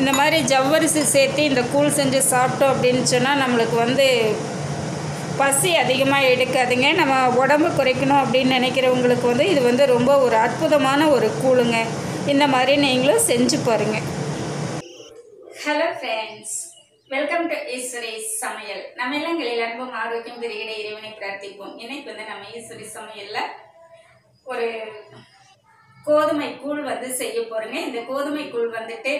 இந்த மாதிரி ஜவ்வரிசி சேர்த்து இந்த கூழ் செஞ்சு சாப்பிட்டோம் அப்படின்னு சொன்னால் நம்மளுக்கு வந்து பசி அதிகமாக எடுக்காதுங்க. நம்ம உடம்பு குறைக்கணும் அப்படின்னு நினைக்கிறவங்களுக்கு வந்து இது வந்து ரொம்ப ஒரு அற்புதமான ஒரு கூழுங்க. இந்த மாதிரி நீங்களும் செஞ்சு பாருங்கள் hello friends welcome to Eswari சமையல் நம்ம இல்லங்களில் அன்பும் ஆரோக்கியம் பெருகிட இறைவனை பிரார்த்திப்போம். இன்னைக்கு வந்து நம்ம ஈஸ்வரி சமையலில் ஒரு கோதுமை கூழ் வந்து செய்ய போகிறேங்க இந்த கோதுமை கூழ் வந்துட்டு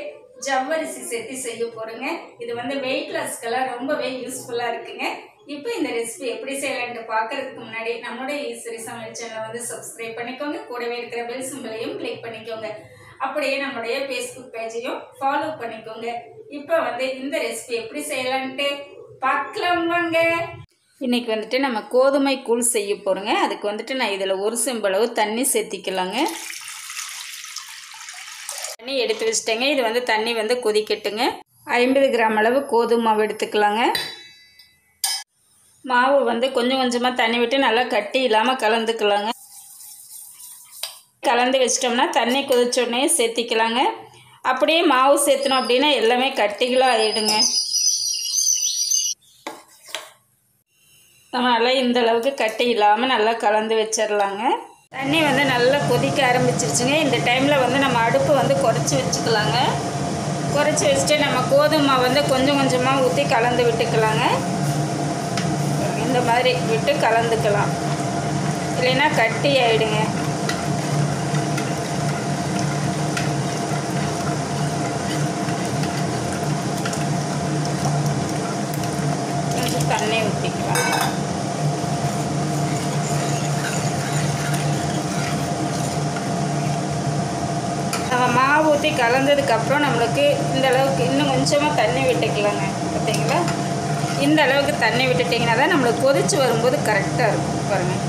ஜவ்வரிசி சேர்த்து செய்ய போறேங்க. இது வந்து வெயிட் லாஸ்க்கெல்லாம் ரொம்பவே யூஸ்ஃபுல்லா இருக்குங்க. இப்போ இந்த ரெசிபி எப்படி செய்யலான்ட்டு பார்க்கறதுக்கு முன்னாடி நம்மளுடைய ஈஸ்வரி சமையல் சேனலை வந்து சப்ஸ்கிரைப் பண்ணிக்கோங்க. கூடவே இருக்கிற பெல் சிம்பிளையும் கிளிக் பண்ணிக்கோங்க. அப்படியே நம்மளுடைய ஃபேஸ்புக் பேஜையும் ஃபாலோ பண்ணிக்கோங்க. இப்போ வந்து இந்த ரெசிபி எப்படி செய்யலான்ட்டு பார்க்கலாம் வாங்க. இன்னைக்கு வந்துட்டு நம்ம கோதுமை கூழ் செய்ய போகிறோங்க அதுக்கு வந்துட்டு நான் இதில் ஒரு செம்பளவு தண்ணி சேர்த்திக்கலாங்க. தண்ணி எடுத்து வச்சிட்டேங்க. இது வந்து தண்ணி வந்து கொதிக்கட்டுங்க. ஐம்பது கிராம் அளவு கோதுமை மாவு எடுத்துக்கலாங்க. மாவு வந்து கொஞ்சம் கொஞ்சமாக தண்ணி விட்டு நல்லா கட்டி இல்லாமல் கலந்துக்கலாங்க. கலந்து வச்சிட்டோம்னா தண்ணி கொதிச்சோடனே சேர்த்திக்கலாங்க. அப்படியே மாவு சேர்த்தணும் அப்படின்னா எல்லாமே கட்டிகளாக ஆகிடுங்க நம்ம நல்லா இந்த அளவுக்கு கட்டி இல்லாமல் நல்லா கலந்து வச்சிடலாங்க தண்ணி வந்து நல்லா கொதிக்க ஆரம்பிச்சிருச்சுங்க. இந்த டைமில் வந்து நம்ம அடுப்பு வந்து குறைச்சி வச்சுக்கலாங்க. குறைச்சி வச்சுட்டு நம்ம கோதுமை வந்து கொஞ்சம் கொஞ்சமாக ஊற்றி கலந்து விட்டுக்கலாங்க. இந்த மாதிரி விட்டு கலந்துக்கலாம். இல்லைன்னா கட்டி ஆகிடுங்க தண்ணி ஊற்றிக்கலாம் நம்ம மாவு கலந்ததுக்கப்புறம் நம்மளுக்கு இந்த அளவுக்கு இன்னும் கொஞ்சமாக தண்ணி விட்டுக்கலாங்க பார்த்தீங்களா? இந்த அளவுக்கு தண்ணி விட்டுட்டிங்கன்னா தான் நம்மளுக்கு கொதித்து வரும்போது கரெக்டாக இருக்கும் பாருங்கள்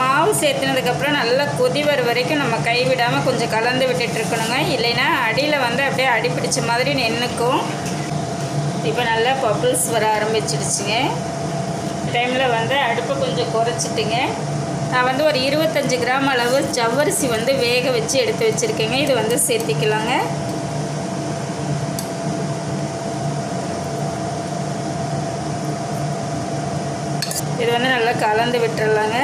மாவு சேர்த்துனதுக்கப்புறம் நல்லா கொதி வர வரைக்கும் நம்ம கைவிடாமல் கொஞ்சம் கலந்து விட்டுட்டு இருக்கணுங்க. இல்லைன்னா அடியில் வந்து அப்படியே அடி பிடிச்ச மாதிரி நின்றுக்கும் இப்போ நல்லா பப்புள்ஸ் வர ஆரம்பிச்சிடுச்சுங்க. டைமில் வந்து அடுப்பை கொஞ்சம் குறைச்சிட்டுங்க. நான் வந்து ஒரு இருபத்தஞ்சி கிராம் அளவு ஜவ்வரிசி வந்து வேக வச்சு எடுத்து வச்சுருக்கேங்க. இது வந்து சேர்த்திக்கலாங்க. இது வந்து நல்லா கலந்து விட்டுடலாங்க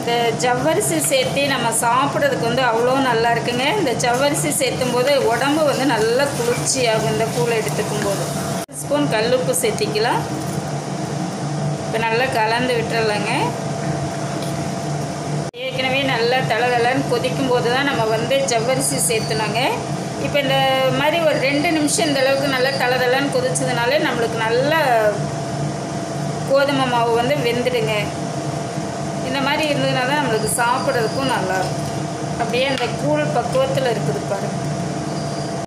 இந்த ஜவ்வரிசி சேர்த்து நம்ம சாப்பிட்றதுக்கு வந்து அவ்வளோ நல்லா இருக்குங்க. இந்த ஜவ்வரிசி சேர்த்தும் போது உடம்பு வந்து நல்லா குளிர்ச்சியாகும் இந்த கூழை எடுத்துக்கும் போது ஸ்பூன் கல்லுப்பு சேர்த்திக்கலாம். இப்போ நல்லா கலந்து விட்டுறலைங்க. ஏற்கனவே நல்லா தளதளன்னு கொதிக்கும் போது தான் நம்ம வந்து ஜவ்வரிசி சேர்த்துனோங்க. இப்போ இந்த மாதிரி ஒரு ரெண்டு நிமிஷம் இந்த அளவுக்கு நல்லா தலதலன்னு கொதிச்சதுனால நம்மளுக்கு நல்லா கோதுமை மாவு வந்து வெந்துடுங்க. இந்த மாதிரி இருந்ததுனால தான் நம்மளுக்கு சாப்பிட்றதுக்கும் நல்லாயிருக்கும். அப்படியே அந்த கூழ் பக்குவத்தில் இருக்குது பாருங்க.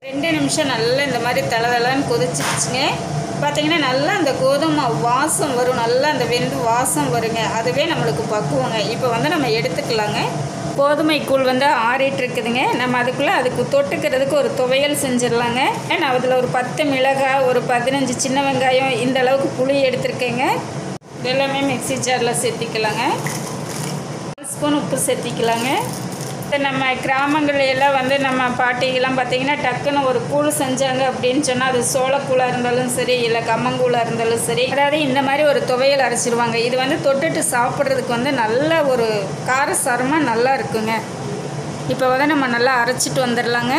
ரெண்டு நிமிஷம் நல்லா இந்த மாதிரி தளதளன்னு கொதிச்சிருச்சுங்க. பார்த்தீங்கன்னா நல்லா அந்த கோதுமை வாசம் வரும். நல்லா அந்த வெந்து வாசம் வருங்க. அதுவே நம்மளுக்கு பக்குவங்க. இப்போ வந்து நம்ம எடுத்துக்கலாங்க. கோதுமை கூழ் வந்து ஆறிட்டு இருக்குதுங்க நம்ம அதுக்குள்ளே அதுக்கு தொட்டுக்கிறதுக்கு ஒரு துவையல் செஞ்சிடலாங்க. நான் அதில் ஒரு பத்து மிளகாய் ஒரு பதினஞ்சு சின்ன வெங்காயம் இந்த அளவுக்கு புளி எடுத்திருக்கேங்க. எல்லாமே மிக்சி ஜாரில் சேர்த்திக்கலாங்க. ஸ்பூன் உப்பு சேர்த்திக்கலாங்க. நம்ம கிராமங்கள்ல எல்லாம் வந்து நம்ம பாட்டிகள்லாம் பார்த்திங்கன்னா டக்குன்னு ஒரு கூழ் செஞ்சாங்க அப்படின்னு சொன்னால் அது சோளக்கூழாக இருந்தாலும் சரி இல்லை கம்மங்கூழாக இருந்தாலும் சரி அதாவது இந்த மாதிரி ஒரு துவையல் அரைச்சிருவாங்க. இது வந்து தொட்டுட்டு சாப்பிட்றதுக்கு வந்து நல்ல ஒரு காரசாரமாக நல்லா இருக்குங்க. இப்போ வந்து நம்ம நல்லா அரைச்சிட்டு வந்துடலாங்க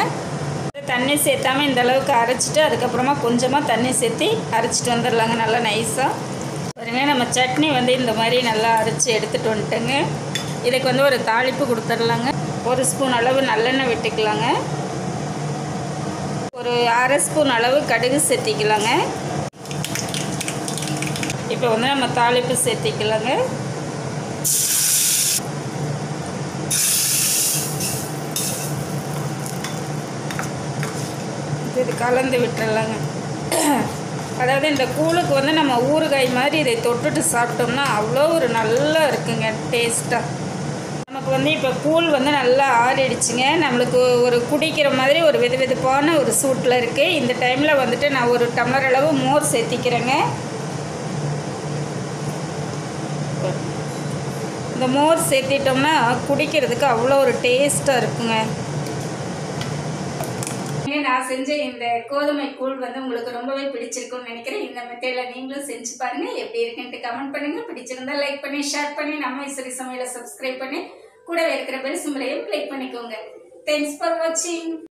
தண்ணி சேர்த்தாமல் இந்த அளவுக்கு அரைச்சிட்டு அதுக்கப்புறமா கொஞ்சமாக தண்ணி சேர்த்து அரைச்சிட்டு வந்துடலாங்க நல்லா நைஸாக பாருங்க நம்ம சட்னி வந்து இந்த மாதிரி நல்லா அரைச்சி எடுத்துகிட்டு வந்துட்டோங்க. இதுக்கு வந்து ஒரு தாளிப்பு கொடுத்துடலாங்க. ஒரு ஸ்பூன் அளவு நல்லெண்ணெய் விட்டுக்கலாங்க. ஒரு அரை ஸ்பூன் அளவு கடுகு சேர்த்திக்கலாங்க இப்போ வந்து நம்ம தாளிப்பு சேர்த்திக்கலாங்க இது கலந்து விட்டுடலாங்க அதாவது இந்த கூழுக்கு வந்து நம்ம ஊறுகாய் மாதிரி இதை தொட்டுட்டு சாப்பிட்டோம்னா அவ்வளோ ஒரு நல்லா இருக்குங்க டேஸ்ட்டாக நமக்கு வந்து இப்போ கூழ் வந்து நல்லா ஆறிடுச்சுங்க நம்மளுக்கு ஒரு குடிக்கிற மாதிரி ஒரு வெது வெதுப்பான ஒரு சூட்டில் இருக்குது இந்த டைமில் வந்துட்டு நான் ஒரு டம்ளர் அளவு மோர் சேர்த்திக்கிறேங்க. இந்த மோர் சேர்த்திட்டோம்னா குடிக்கிறதுக்கு அவ்வளோ ஒரு டேஸ்ட்டாக இருக்குங்க. நான் செஞ்ச இந்த கோதுமை கூழ் வந்து உங்களுக்கு ரொம்பவே பிடிச்சிருக்கும்னு நினைக்கிறேன். இந்த மெத்தேடில் நீங்களும் செஞ்சு பாருங்க. எப்படி இருக்குன்ட்டு கமெண்ட் பண்ணுங்க. பிடிச்சிருந்தா லைக் பண்ணி ஷேர் பண்ணி நம்ம சரி சமையலை சப்ஸ்கிரைப் பண்ணி கூடவே இருக்கிற பெல் சிம்பிளையும் கிளிக் பண்ணிக்கோங்க. தேங்க்ஸ் ஃபார் வாட்சிங்